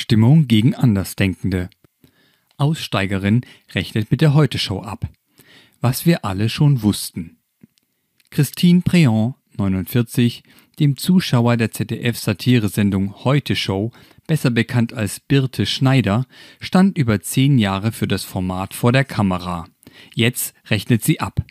Stimmung gegen Andersdenkende. Aussteigerin rechnet mit der Heute-Show ab. Was wir alle schon wussten. Christine Préant, 49, dem Zuschauer der ZDF-Satiresendung Heute Show, besser bekannt als Birte Schneider, stand über zehn Jahre für das Format vor der Kamera. Jetzt rechnet sie ab.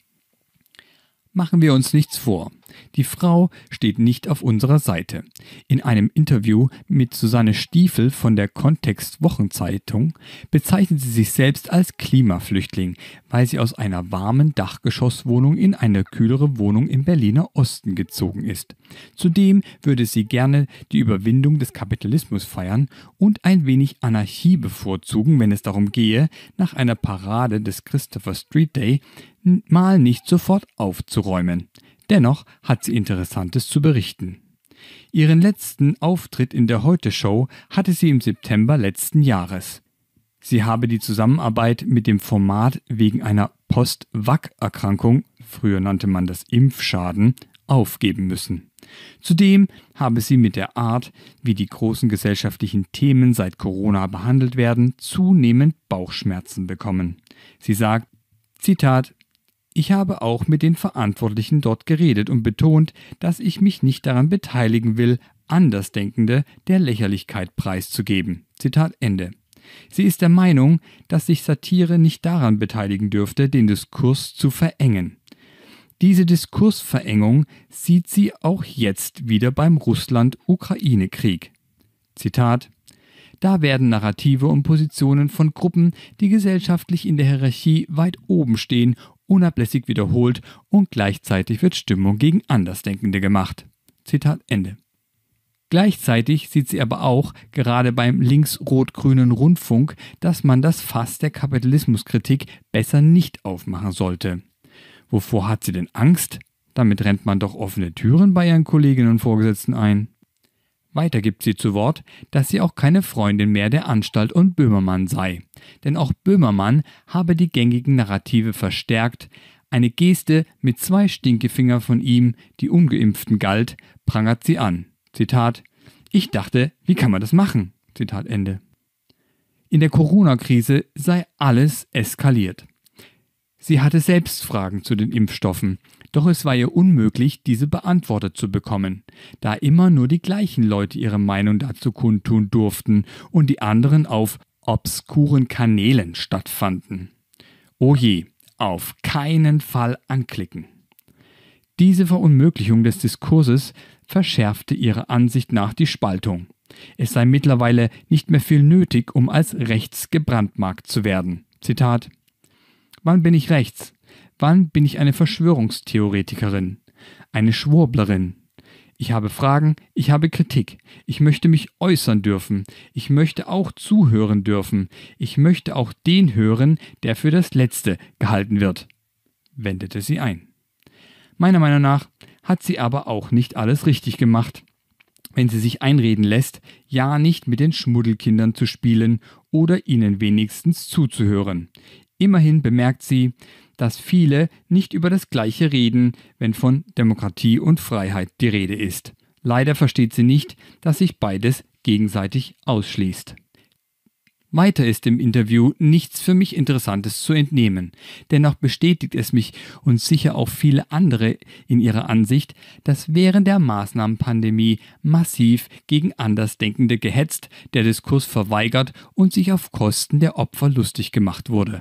Machen wir uns nichts vor. Die Frau steht nicht auf unserer Seite. In einem Interview mit Susanne Stiefel von der Kontext Wochenzeitung bezeichnet sie sich selbst als Klimaflüchtling, weil sie aus einer warmen Dachgeschosswohnung in eine kühlere Wohnung im Berliner Osten gezogen ist. Zudem würde sie gerne die Überwindung des Kapitalismus feiern und ein wenig Anarchie bevorzugen, wenn es darum gehe, nach einer Parade des Christopher Street Day mal nicht sofort aufzuräumen. Dennoch hat sie Interessantes zu berichten. Ihren letzten Auftritt in der Heute-Show hatte sie im September letzten Jahres. Sie habe die Zusammenarbeit mit dem Format wegen einer Post-Vac-Erkrankung, früher nannte man das Impfschaden, aufgeben müssen. Zudem habe sie mit der Art, wie die großen gesellschaftlichen Themen seit Corona behandelt werden, zunehmend Bauchschmerzen bekommen. Sie sagt, Zitat, ich habe auch mit den Verantwortlichen dort geredet und betont, dass ich mich nicht daran beteiligen will, Andersdenkende der Lächerlichkeit preiszugeben. Zitat Ende. Sie ist der Meinung, dass sich Satire nicht daran beteiligen dürfte, den Diskurs zu verengen. Diese Diskursverengung sieht sie auch jetzt wieder beim Russland-Ukraine-Krieg. Zitat da werden Narrative und Positionen von Gruppen, die gesellschaftlich in der Hierarchie weit oben stehen, unablässig wiederholt und gleichzeitig wird Stimmung gegen Andersdenkende gemacht. Zitat Ende. Gleichzeitig sieht sie aber auch, gerade beim links-rot-grünen Rundfunk, dass man das Fass der Kapitalismuskritik besser nicht aufmachen sollte. Wovor hat sie denn Angst? Damit rennt man doch offene Türen bei ihren Kolleginnen und Vorgesetzten ein. Weiter gibt sie zu Wort, dass sie auch keine Freundin mehr der Anstalt und Böhmermann sei. Denn auch Böhmermann habe die gängigen Narrative verstärkt. Eine Geste mit zwei Stinkefinger von ihm, die Ungeimpften galt, prangert sie an. Zitat: Ich dachte, wie kann man das machen? Zitat Ende. In der Corona-Krise sei alles eskaliert. Sie hatte selbst Fragen zu den Impfstoffen. Doch es war ihr unmöglich, diese beantwortet zu bekommen, da immer nur die gleichen Leute ihre Meinung dazu kundtun durften und die anderen auf obskuren Kanälen stattfanden. Oh je, auf keinen Fall anklicken. Diese Verunmöglichung des Diskurses verschärfte ihrer Ansicht nach die Spaltung. Es sei mittlerweile nicht mehr viel nötig, um als rechts gebrandmarkt zu werden. Zitat Wann bin ich rechts? Wann bin ich eine Verschwörungstheoretikerin? Eine Schwurblerin? Ich habe Fragen, ich habe Kritik. Ich möchte mich äußern dürfen. Ich möchte auch zuhören dürfen. Ich möchte auch den hören, der für das Letzte gehalten wird, wendete sie ein. Meiner Meinung nach hat sie aber auch nicht alles richtig gemacht. Wenn sie sich einreden lässt, ja nicht mit den Schmuddelkindern zu spielen oder ihnen wenigstens zuzuhören. Immerhin bemerkt sie, dass viele nicht über das Gleiche reden, wenn von Demokratie und Freiheit die Rede ist. Leider versteht sie nicht, dass sich beides gegenseitig ausschließt. Weiter ist im Interview nichts für mich Interessantes zu entnehmen. Dennoch bestätigt es mich und sicher auch viele andere in ihrer Ansicht, dass während der Maßnahmenpandemie massiv gegen Andersdenkende gehetzt, der Diskurs verweigert und sich auf Kosten der Opfer lustig gemacht wurde.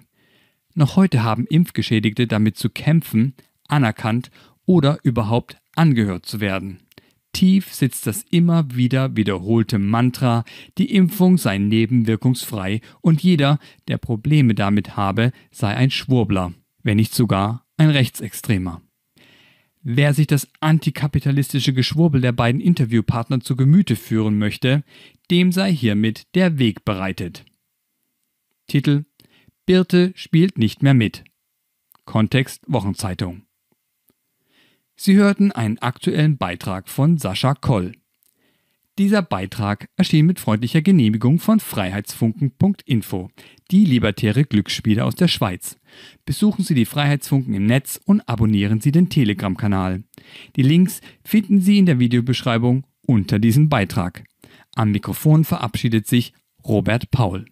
Noch heute haben Impfgeschädigte damit zu kämpfen, anerkannt oder überhaupt angehört zu werden. Tief sitzt das immer wieder wiederholte Mantra, die Impfung sei nebenwirkungsfrei und jeder, der Probleme damit habe, sei ein Schwurbler, wenn nicht sogar ein Rechtsextremer. Wer sich das antikapitalistische Geschwurbel der beiden Interviewpartner zu Gemüte führen möchte, dem sei hiermit der Weg bereitet. Titel Birte spielt nicht mehr mit. Kontext Wochenzeitung. Sie hörten einen aktuellen Beitrag von Sascha Koll. Dieser Beitrag erschien mit freundlicher Genehmigung von Freiheitsfunken.info, die libertäre Glücksspiele aus der Schweiz. Besuchen Sie die Freiheitsfunken im Netz und abonnieren Sie den Telegram-Kanal. Die Links finden Sie in der Videobeschreibung unter diesem Beitrag. Am Mikrofon verabschiedet sich Robert Paul